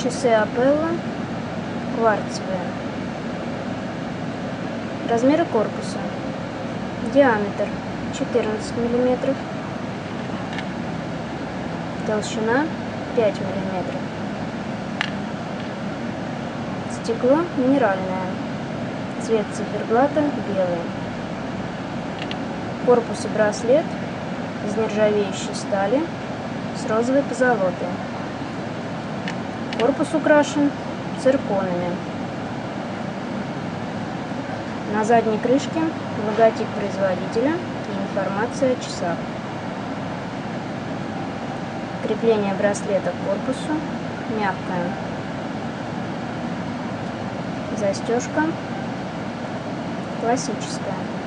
Часы Апелла кварцевые. Размеры корпуса. Диаметр 14 мм. Толщина 5 мм. Стекло минеральное. Цвет циферблата белый. Корпус и браслет из нержавеющей стали с розовой позолотой. Корпус украшен цирконами. На задней крышке логотип производителя и информация о часах. Крепление браслета к корпусу мягкое. Застежка классическая.